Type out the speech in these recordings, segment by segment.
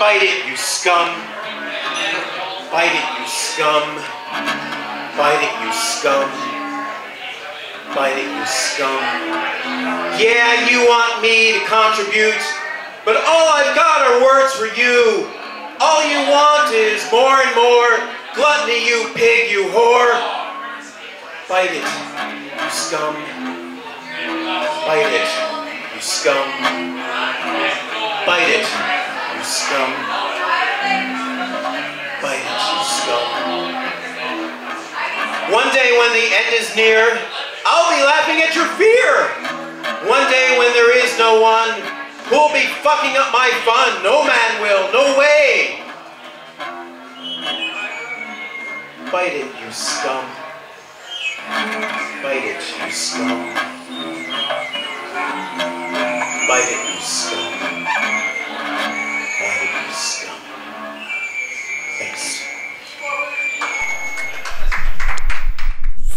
Bite it, you scum. Bite it, you scum. Bite it, you scum. Bite it, you scum. Yeah, you want me to contribute, but all I've got are words for you. All you want is more and more gluttony, you pig, you whore. Bite it, you scum. Bite it, you scum. Bite it, you scum. Bite it, you scum. One day when the end is near, I'll be laughing at your fear. One day when there is no one who'll be fucking up my fun, no man will, no way. Bite it, you scum. Bite it, you scum. Bite it, you scum.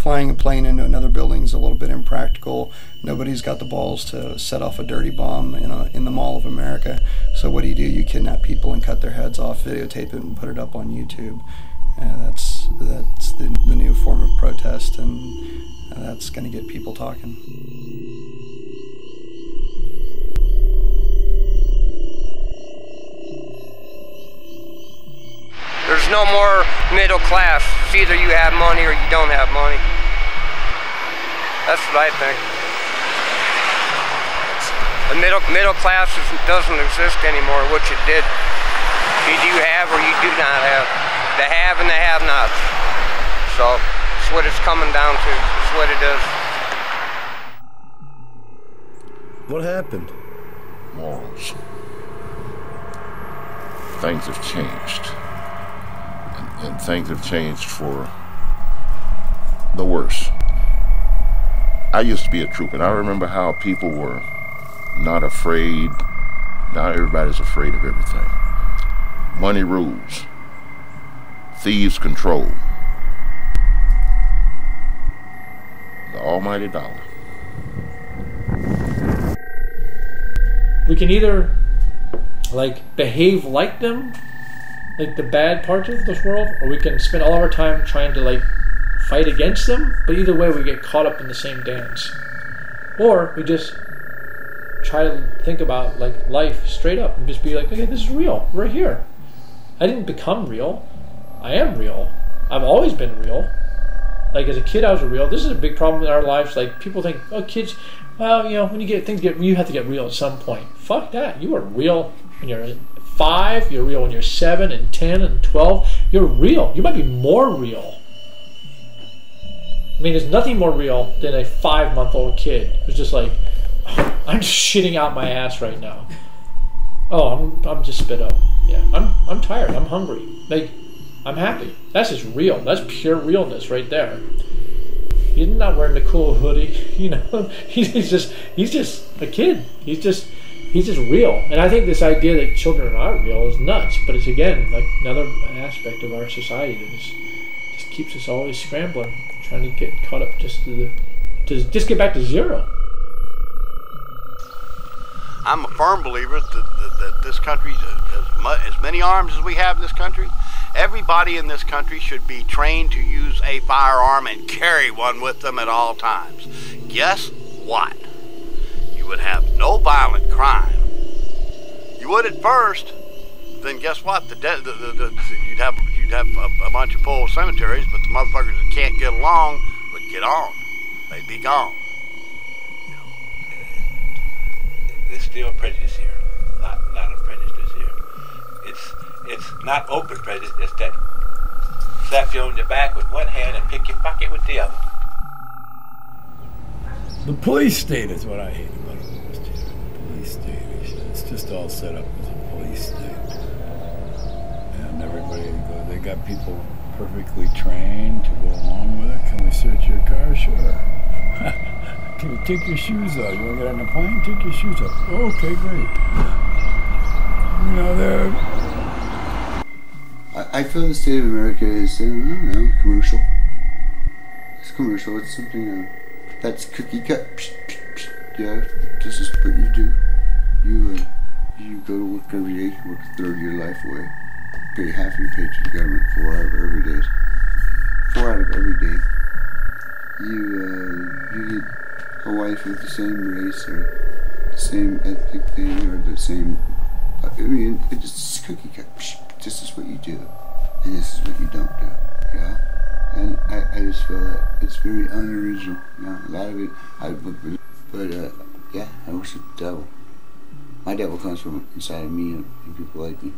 Flying a plane into another building is a little bit impractical. Nobody's got the balls to set off a dirty bomb in a in the Mall of America. So what do you do? You kidnap people and cut their heads off, videotape it, and put it up on YouTube. Uh, that's that's the, the new form of protest, and uh, that's going to get people talking. There's no more middle class. It's either you have money or you don't have money. That's what I think. The middle middle class is, doesn't exist anymore, which it did. Either you do have or you do not have. The have and the have-nots. So that's what it's coming down to. That's what it is. What happened? morals. Things have changed. And, things have changed for the worse. I used to be a trooper, and I remember how people were not afraid. Now everybody's afraid of everything. Money rules. Thieves control. The almighty dollar. we can either like behave like them like the bad parts of this world or we can spend all of our time trying to like fight against them but either way we get caught up in the same dance. Or we just try to think about like life straight up and just be like okay this is real. We're here. I didn't become real. I am real. I've always been real. Like as a kid i was real. This is a big problem in our lives. Like people think oh kids well you know when you get things get you have to get real at some point. Fuck that. You are real when you're five you're real when you're seven and ten and twelve you're real. You might be more real. I mean there's nothing more real than a five month old kid who's just like i'm shitting out my ass right now. Oh i'm, I'm just spit up. Yeah i'm i'm tired. I'm hungry. Like i'm happy. That's just real. That's pure realness right there. He's not wearing the cool hoodie. You know he's just he's just a kid. He's just he's just real and i think this idea that children are not real is nuts but it's again like another aspect of our society that just, just keeps us always scrambling trying to get caught up just to the to just get back to zero I'm a firm believer that, that, that this country, as, as many arms as we have in this country, everybody in this country should be trained to use a firearm and carry one with them at all times. Guess what? You would have no violent crime. You would at first. Then guess what? The, de- the, the, the you'd have you'd have a, a bunch of full cemeteries, but the motherfuckers that can't get along would get on. They'd be gone. there's still prejudice here. A lot, lot of prejudice here. It's it's not open prejudice. It's that slap you on the back with one hand and pick your pocket with the other. The police state is what I hate about it most. here. The police. It's just all set up as a police state. And everybody, go, they got people perfectly trained to go along with it. Can we search your car? Sure. Can you take your shoes off? You want to get on the plane? Take your shoes off. Okay, great. You know, they're I, feel the state of America is, uh, I don't know, commercial. It's commercial. It's something uh, that's cookie cut. Yeah, this is what you do. You uh, you go to work every day, work a third of your life away, pay half your pay to the government, four out of every day. Four out of every day. You uh, you get a wife of the same race or the same ethnic thing or the same. I mean, it's just cookie cut. This is what you do, and this is what you don't do. Yeah. And I, I just feel that it's very unoriginal. Yeah, a lot of it, I, but, but uh, yeah, I worship the devil. My devil comes from inside of me and, people like me.